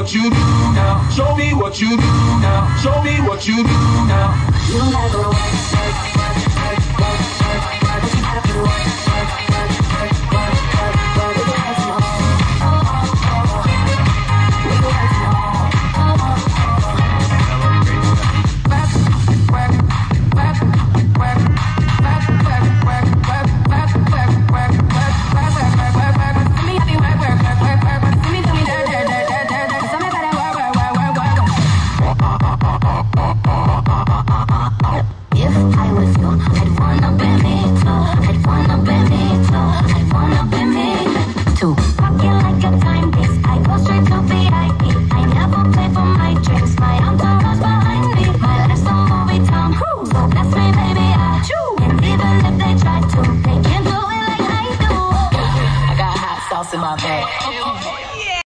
what you do now. Show me what you do now. Show me what you do now. You never want to in my bag.